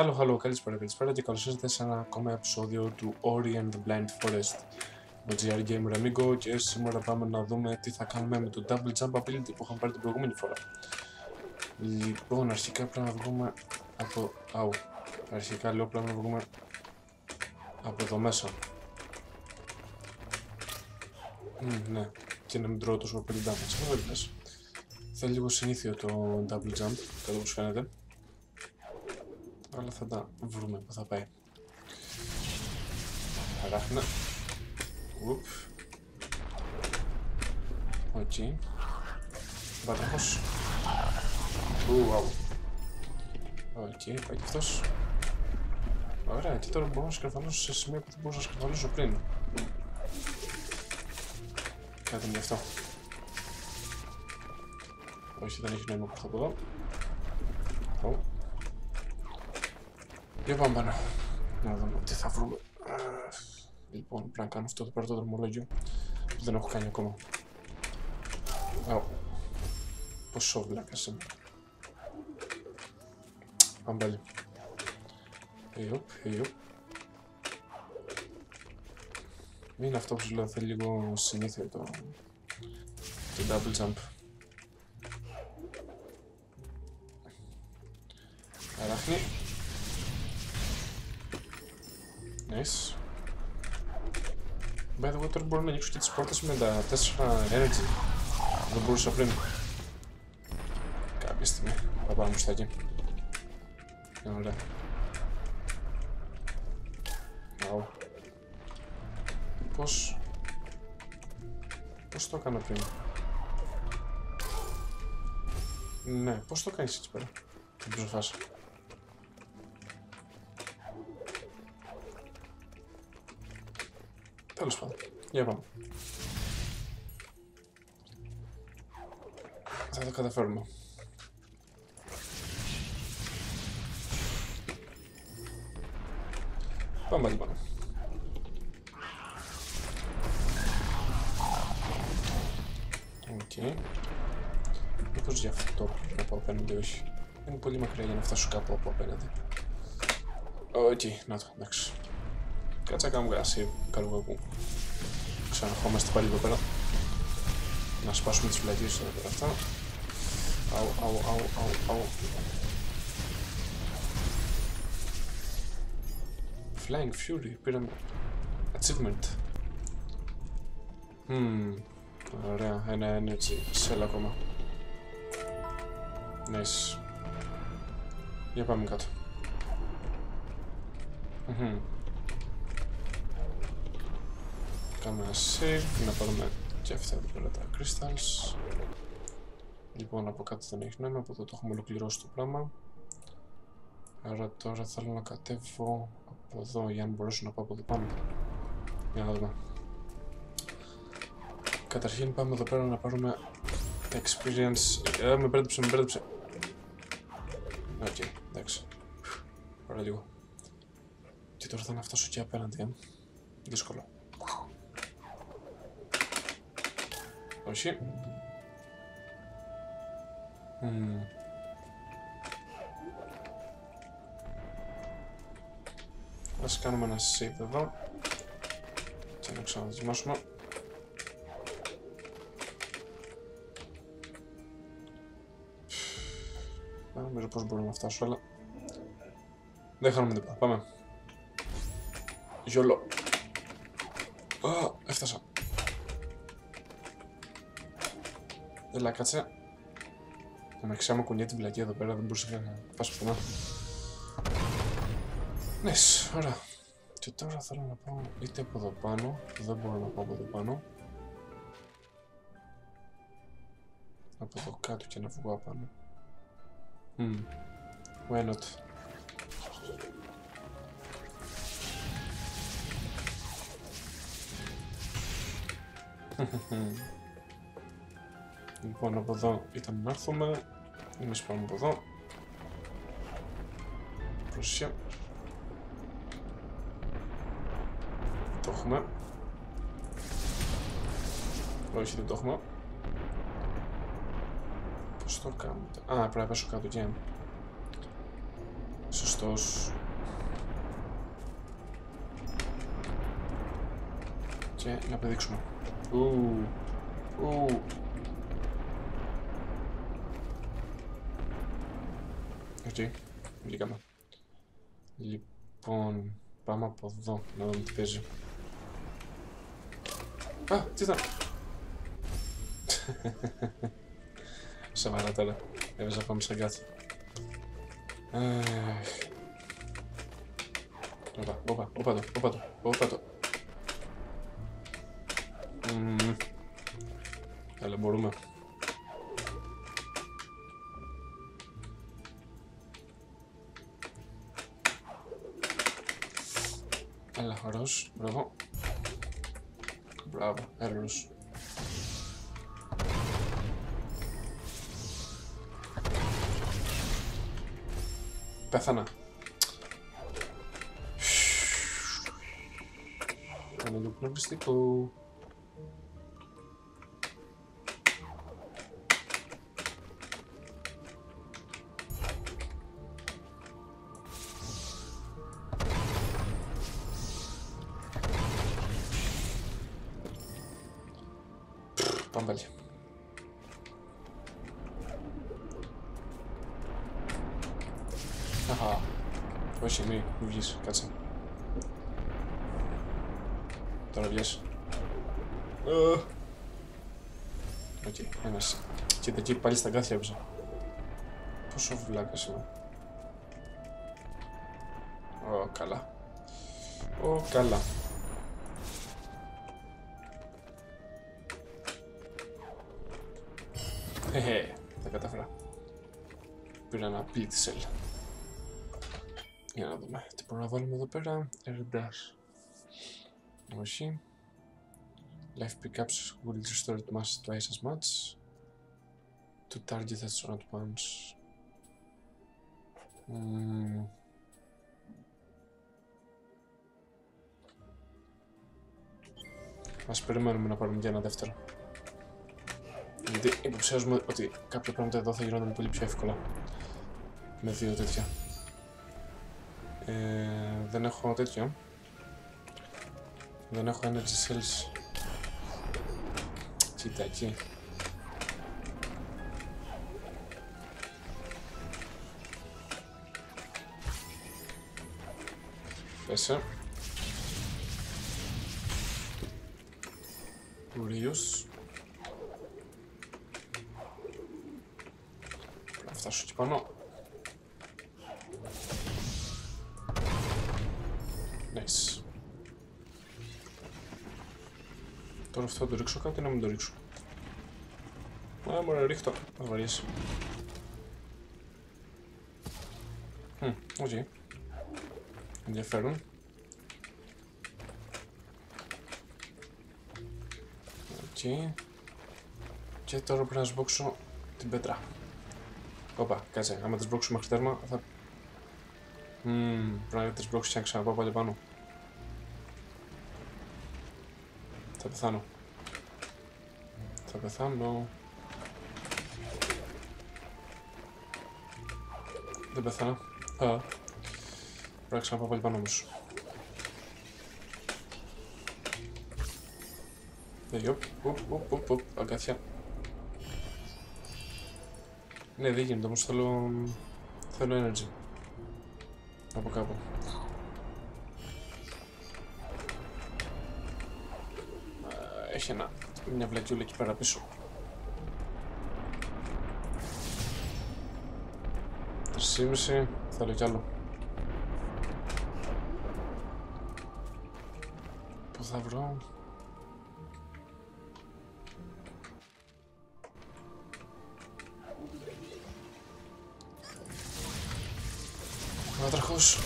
Hey, hey, hello, hello, καλησπέρα, καλησπέρα και καλώς ήρθατε σε ένα ακόμα επεισόδιο του Ori and the Blind Forest με GR Gamer Amigo και σήμερα πάμε να δούμε τι θα κάνουμε με το Double Jump Ability που είχαμε πάρει την προηγούμενη φορά. Λοιπόν, αρχικά πρέπει να βγούμε από... Αου, αρχικά λέω πρέπει να βγούμε από εδώ μέσα. Mm, ναι, και να μην τρώω τόσο πολύ damage, δεν λες. Θέλει λίγο συνήθιο το double jump, κάτω όπως φαίνεται. Αλλά θα τα βρούμε που θα πάει. Αράχνα. Ουπ. Οκ. Βάτραχος. Ου, αου. Οκ, πάει και αυτός. Ωραία, και τώρα μπορώ να σκαρφαλώσω σε σημείο που δεν μπορούσα να σκαρφαλώσω πριν. Κάτι με αυτό. Όχι, δεν έχει νόημα που θα από εδώ. Για πάμε πάνω. Να δούμε τι θα βρούμε. Λοιπόν, πρέπει να κάνω αυτό το πρώτο δρομολόγιο που δεν έχω κάνει ακόμα. Oh. Πόσο βλάκας είμαι. Πάμε πάλι. Ιωπ, ιωπ. Είναι αυτό που σου λέω, θέλει λίγο συνήθεια το, το double jump. Αράχνη. Nice. By the way, τώρα μπορώ να ανοίξω και τις πόρτες με τα 4 energy. Δεν μπορούσα πριν. Κάποια στιγμή. Θα πάμε μουστάκι. Ωραία. Αου. Πώς... Πώς το έκανα πριν; Ναι, πώς το κάνεις έτσι πέρα. Την ψοφάσα. Τέλος πάντων. Για πάμε. Θα το καταφέρουμε. Πάμε λοιπόν. Οκ. Μήπως γι' αυτό πρέπει να πάω απέναντι, όχι. Είναι πολύ μακριά για να φτάσω κάπου από απέναντι. Οκ, να το, εντάξει. Κάτσε να κάνουμε ένα καλό κακού. Ξαναρχόμαστε πάλι εδώ πέρα. Να σπάσουμε τις φυλακίες εδώ πέρα αυτά. Αου, αου, αου, αου, αου. Flying Fury, πήραμε achievement. Hmm, ωραία, ένα energy cell ακόμα. Nice. Για πάμε κάτω. Mm Κάνουμε ένα save, να πάρουμε και αυτά εδώ πέρα τα crystals. Λοιπόν, από κάτω δεν έχει νόημα, από εδώ το έχουμε ολοκληρώσει το πράγμα. Άρα τώρα θέλω να κατέβω από εδώ για να μπορέσω να πάω από εδώ πάνω. Για να δούμε. Καταρχήν πάμε εδώ πέρα να πάρουμε τα experience. Ε, με μπέρδεψε, με μπέρδεψε. OK, okay, εντάξει. Ωραία λίγο. Και τώρα θα να φτάσω και απέναντι, ε. Δύσκολο. Όχι. Mm. Ας κάνουμε ένα save εδώ και να ξαναδοκιμάσουμε. Δεν νομίζω πώς μπορούμε να φτάσω, αλλά δεν χάνουμε τίποτα. Πάμε. Γιολό. Α, έφτασα. Έλα, κάτσε. Να με κουνιέται την πλακία εδώ πέρα, δεν μπορούσα να πάσω πουθενά. Ναι, ωραία. Και τώρα θέλω να πάω είτε από εδώ πάνω, δεν μπορώ να πάω από εδώ πάνω. Από εδώ κάτω και να βγω απάνω. Hmm. Why not? Λοιπόν, από εδώ ήταν να έρθουμε. Εμείς πάμε από εδώ. Προσία. Το έχουμε. Όχι, δεν το έχουμε. Πώς το κάνουμε. Α, πρέπει να πέσω κάτω και... Σωστός. Και να πηδήξουμε. Ου, ου. Οκ, βγήκαμε. Λοιπόν, πάμε από εδώ να δούμε τι παίζει. Α, τι ήταν; Σοβαρά τώρα. Έβαζα πάμε σαν κάτι. Όπα, όπα, όπα το, όπα το, όπα το. Αλλά μπορούμε. αυτός. Μπράβο. Μπράβο, έρνος. Πέθανα. Το πνευστικό. Πάμε πάλι. Αχα. Όχι, μη, μη βγεις, κάτσε. Τώρα βγες. Ε. Οκ, ένας. Κοίτα εκεί πάλι στ' αγκάθια έπεσα. Πόσο βλάκας είμαι. Ω, καλά. Ω, καλά. Χεχε, τα κατάφερα. Πήρα ένα pixel. Για να δούμε. Τι μπορούμε να βάλουμε εδώ πέρα. Air dash. Όχι. Life pickups will restore it mass twice as much. To target that at once. Mm. Ας περιμένουμε να πάρουμε και ένα δεύτερο. Γιατί υποψιάζουμε ότι κάποια πράγματα εδώ θα γινόταν πολύ πιο εύκολα. Με δύο τέτοια. Ε, δεν έχω τέτοιο. Δεν έχω energy cells. Κοίτα εκεί. Πέσε. Ουρίος. Να φτάσω εκεί πάνω. Nice. Τώρα αυτό θα το ρίξω κάτω ή να μην το ρίξω. Α, μωρέ, ρίχτω. Θα βαριέσαι. Χμ, OK. Ενδιαφέρον. Οκ. Και τώρα πρέπει να σμπρώξω την πέτρα. Όπα, κάτσε. Άμα τη σμπρώξω μέχρι τέρμα θα... Μμμ, πρέπει να τη σμπρώξω και να ξαναπάω πάλι πάνω. Θα πεθάνω. Θα πεθάνω. Δεν πεθάνω. Α. Πρέπει να ξαναπάω πάλι πάνω όμως. There you go. Οπ, οπ, οπ, οπ, αγκάθια. Ναι, δεν γίνεται όμως θέλω... θέλω energy. Από κάπου. Ε, Έχει ένα, μια βλακιούλα εκεί πέρα πίσω. Τρισήμιση, θέλω κι άλλο. Πού θα βρω... Βάτραχος.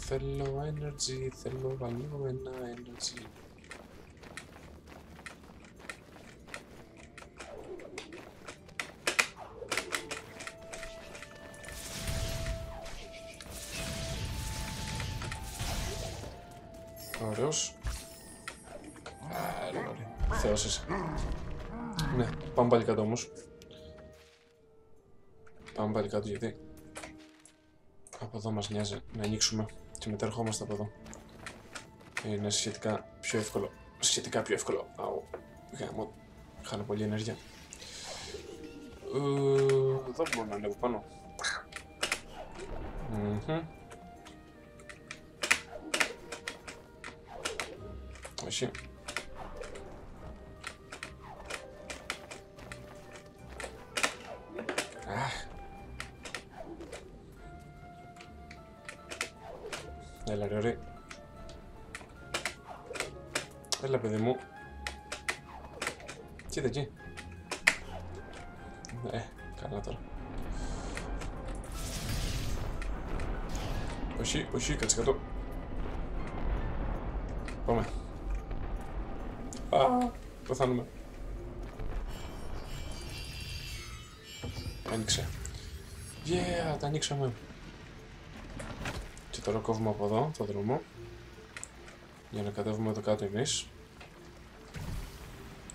Θέλω energy, θέλω άλλο ένα energy. Ωραίος. Άρα, ωραία. Θεός είσαι. Ναι, πάμε πάλι κάτω όμως. Πάμε πάλι κάτω γιατί από εδώ μας νοιάζει να ανοίξουμε και μετά ερχόμαστε από εδώ. Είναι σχετικά πιο εύκολο. Σχετικά πιο εύκολο. Αου. Γάμο. Χάνω πολύ ενέργεια. Ε, εδώ μπορώ να ανέβω πάνω. Μμμ. Όχι. Όχι, όχι, κάτσε κάτω. Πάμε. Α, πεθάνουμε. Άνοιξε. Yeah, τα ανοίξαμε. Και τώρα κόβουμε από εδώ το δρόμο. Για να κατέβουμε εδώ κάτω εμείς.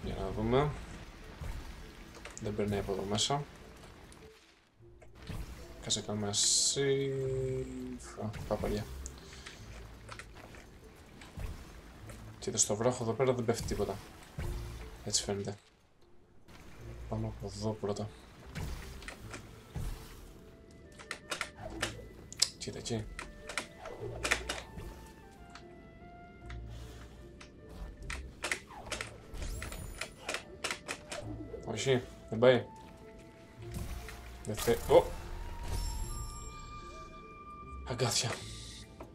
Για να δούμε. Δεν περνάει από εδώ μέσα. Κάτσε κάνουμε save. Α, παπαριά. Κοίτα στο βράχο εδώ πέρα δεν πέφτει τίποτα. Έτσι φαίνεται. Πάμε από εδώ πρώτα. Κοίτα εκεί. Όχι, δεν πάει. Δεν θε... Ω! Αγκάθια.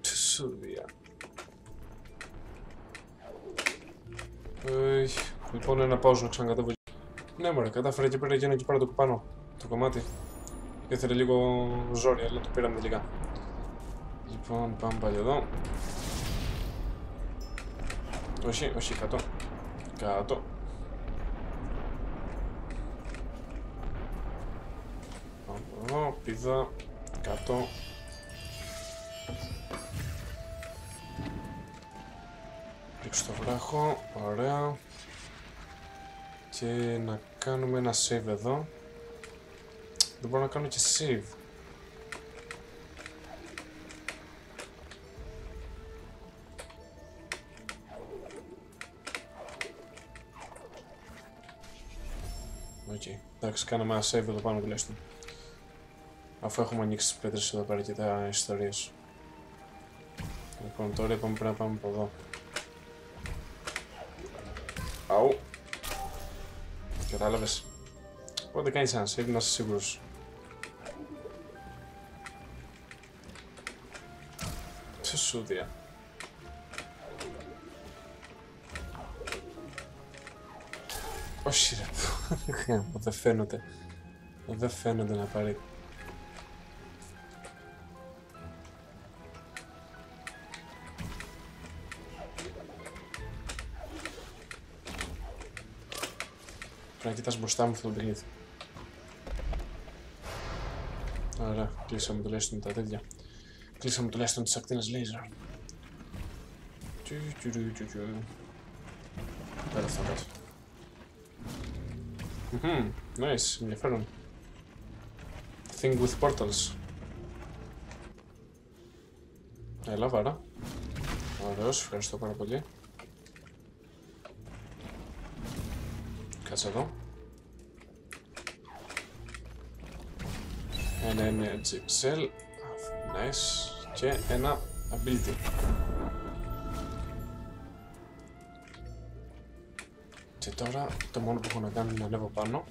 Ψουσούδια. Λοιπόν, ένα πάω να ξανακατέβω. Ναι, μωρέ, κατάφερε και πέρα γίνω και πάρα το πάνω. Το κομμάτι. Ήθελε λίγο ζόρι, αλλά το πήραμε τελικά. Λοιπόν, πάμε πάλι εδώ. Όχι, όχι, κάτω. Κάτω. Πάμε εδώ, πηδά, κάτω. Ρίξω το βράχο, ωραία. Και να κάνουμε ένα save εδώ. Δεν μπορώ να κάνω και save. OK. Okay. Εντάξει, κάναμε ένα save εδώ πάνω τουλάχιστον. Αφού έχουμε ανοίξει τις πέτρες εδώ πέρα και τα ιστορίες. Λοιπόν, τώρα είπαμε πρέπει να πάμε από εδώ. Κατάλαβες. Οπότε κάνεις ένα save, να είσαι σίγουρος. Σε σούδια. Όχι ρε. Δεν φαίνονται. Δεν φαίνονται να πάρει. Να κοιτάς μπροστά μου αυτό το παιχνίδι. Άρα, κλείσαμε τουλάχιστον τα τέτοια. Κλείσαμε τουλάχιστον τις ακτίνες laser. Πέρα αυτό κάτω. Μμμ, nice, ενδιαφέρον. Thing with portals. Έλα, βάρα. Ωραίος, ευχαριστώ πάρα πολύ. Κάτσε εδώ. Ένα energy cell. Nice. Και ένα ability. Και τώρα το μόνο που έχω να κάνω είναι να ανέβω πάνω.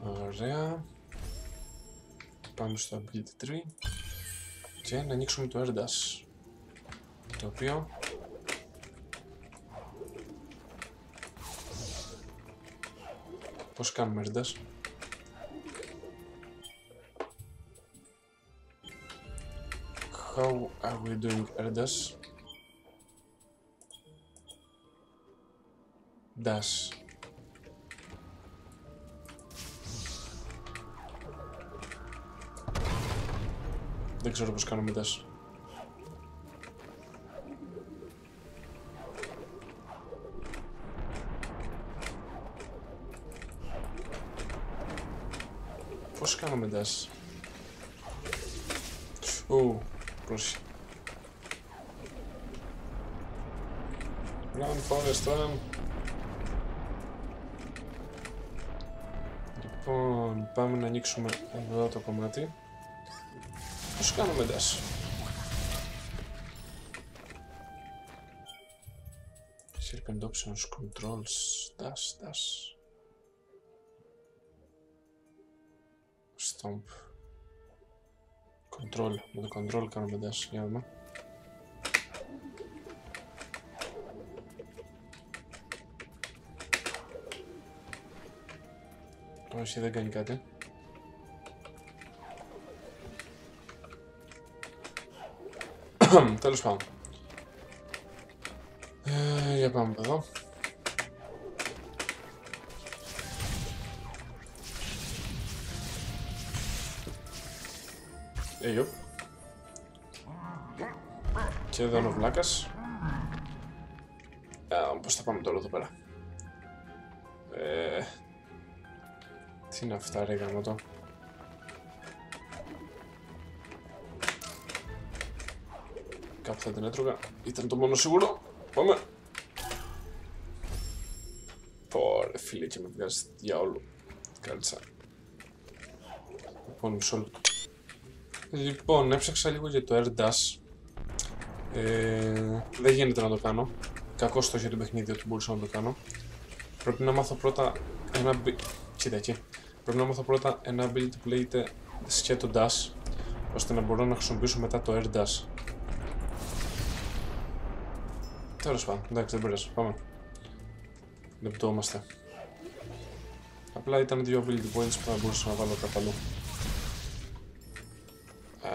Ωραία. Πάμε στο ability tree. Και να ανοίξουμε το Erdas. Το οποίο... Πώς κάνουμε Erdas. How are we doing Erdas? Dash. Δεν ξέρω πώς κάνω μητές. Πώς κάνω μητές. Ου, πρόσεχε. Run, Forest, run. Λοιπόν, πάμε να ανοίξουμε εδώ το κομμάτι. Πώς κάνουμε dash. Serpent options, controls, dash, dash. Stomp. Control. Με το control κάνουμε dash. Για να δούμε. Όχι, δεν κάνει κάτι. Τέλος πάντων. Ε, για πάμε από εδώ. Ε, Και εδώ είναι ο βλάκας. Ε, πώς θα πάμε τώρα εδώ πέρα. Ε, τι είναι αυτά ρε γαμώτο. Θα την έτρωγα. Ήταν το μόνο σίγουρο. Πάμε. Πόρε φίλε και με βγάζει διάολο. Κάλτσα. Λοιπόν, μισό λεπτό. Λοιπόν, έψαξα λίγο για το Air Dash. Ε, δεν γίνεται να το κάνω. Κακό στο για το παιχνίδι ότι μπορούσα να το κάνω. Πρέπει να μάθω πρώτα ένα... Κοίτα εκεί. Πρέπει να μάθω πρώτα ένα ability που λέγεται σκέτο dash, ώστε να μπορώ να χρησιμοποιήσω μετά το air dash. Τέλος πάντων, εντάξει δεν πειράζει, πάμε. Λεπτόμαστε. Απλά ήταν δύο ability points που θα μπορούσα να βάλω κάπου αλλού.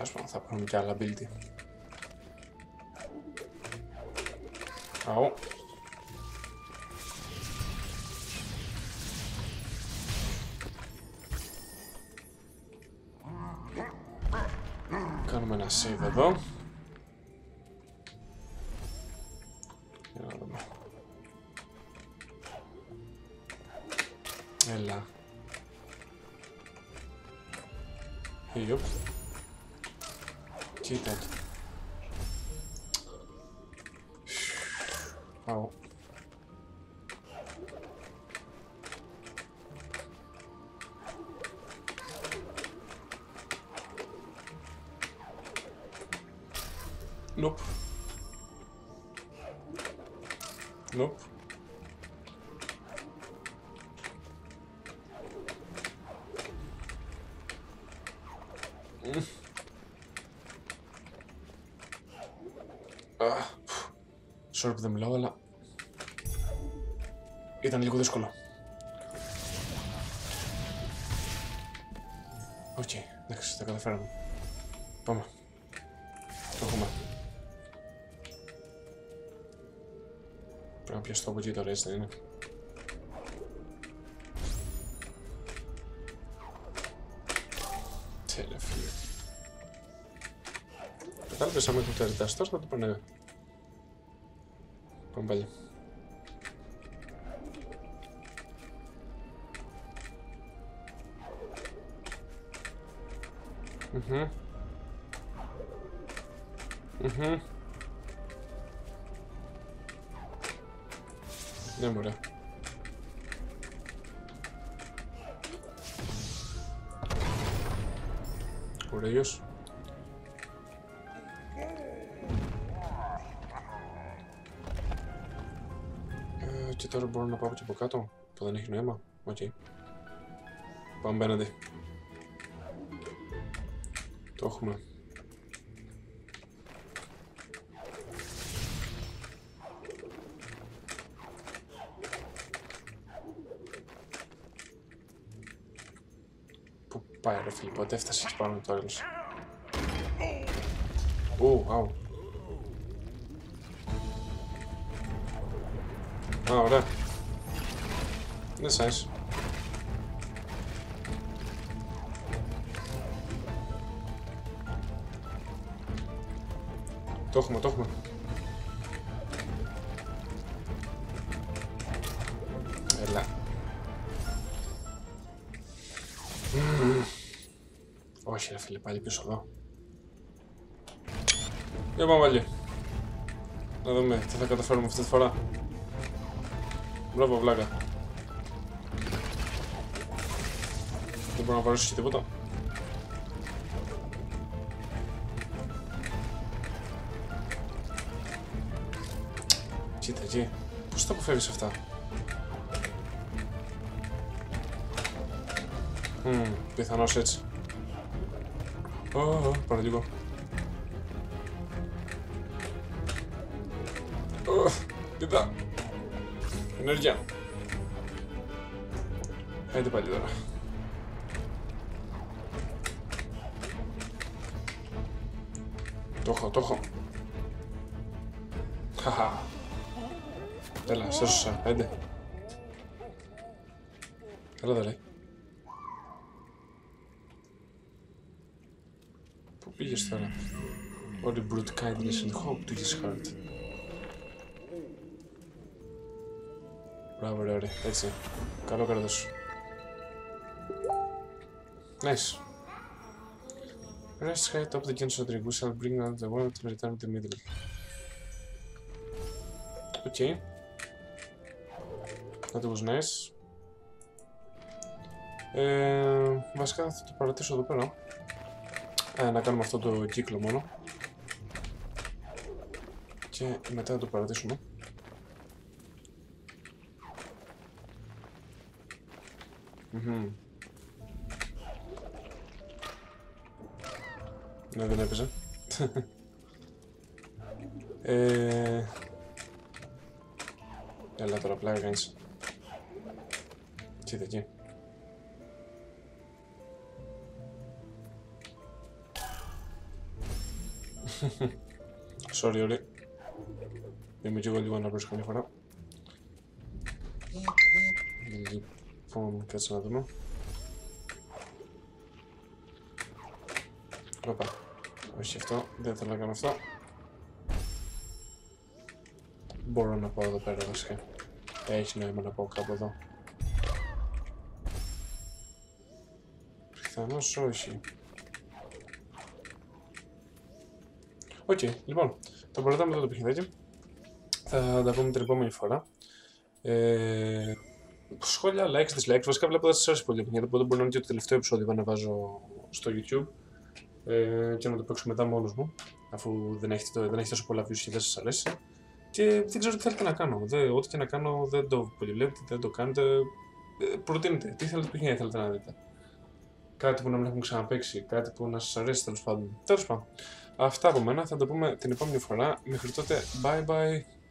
Ας πούμε, θα πάρουμε και άλλα ability. Αου. Κάνουμε ένα save εδώ. Ιωπ. Α, sorry που δεν μιλάω, αλλά ήταν λίγο δύσκολο. OK, okay, εντάξει, τα καταφέραμε. Πάμε. Το έχουμε. Πρέπει να πιαστώ από εκεί το ρες, δεν είναι. Κατάλαβες άμα έχω το ερτάς τώρα θα το πάνε. Πάμε πάλι. Τώρα μπορώ να πάω και από κάτω, που δεν έχει νόημα. OK. Okay. Πάμε απέναντι. Το έχουμε. Πού πάει ρε φίλε, πότε έφτασες εκεί πάνω το έλος. Ου, αου. Α, ωραία. Είναι σάις. Το έχουμε, το έχουμε. Έλα. Όχι ρε φίλε, πάλι πίσω εδώ. Για πάμε πάλι. Να δούμε τι θα καταφέρουμε αυτή τη φορά. Μπράβο, βλάκα. Δεν μπορώ να παρουσιάσει τίποτα. Κοίτα εκεί. Πώς τα αποφεύγεις αυτά; Μμμ, πιθανώς έτσι. Ω, ω, πάρε λίγο. Ω, κοίτα. Ενέργεια. Άντε πάλι τώρα. Το έχω, το έχω. Χαχα. Έλα, σε έσωσα. Άντε. Έλα, δεν λέει. Πού πήγες τώρα; All the brute kindness and hope to his heart. Μπράβο, ρε, ρε. Έτσι. Καλό κράτος. Nice. Rest high top the concentric. We shall bring out the world and return to the middle. Okay. That was nice. Ε, βασικά θα το παρατήσω εδώ πέρα. Ε, να κάνουμε αυτό το κύκλο μόνο. Και μετά να το παρατήσουμε. Μμμ. Ναι, δεν έπαιζε. ε... Έλα τώρα, πλάκα κάνεις. Κοίτα εκεί. Sorry, sorry. Είμαι και εγώ λίγο να βρω καμιά φορά. Λοιπόν, κάτσε να δούμε. Όπα. Όχι αυτό, δεν θέλω να κάνω αυτό. Μπορώ να πάω εδώ πέρα βασικά. Έχει νόημα να πάω κάπου εδώ. Πιθανώς όχι. Οκ, λοιπόν, το παρατάμε εδώ το παιχνιδάκι. Θα τα πούμε την επόμενη φορά. Ε, σχόλια, likes, dislikes. Βασικά βλέπω ότι σας αρέσει πολύ παιχνίδι, οπότε μπορεί να είναι και το τελευταίο επεισόδιο που ανεβάζω στο YouTube ε, και να το παίξω μετά μόνος μου, αφού δεν έχει, δεν έχει τόσο πολλά views και δεν σας αρέσει. Και δεν ξέρω τι θέλετε να κάνω. Δε, ό,τι και να κάνω δεν το πολυβλέπετε, δεν το κάνετε. Ε, προτείνετε. Τι θέλετε παιχνίδι θέλετε να δείτε. Κάτι που να μην έχουμε ξαναπέξει, κάτι που να σας αρέσει τέλος πάντων. Τέλος πάντων. Αυτά από μένα θα τα πούμε την επόμενη φορά. Μέχρι τότε, bye bye.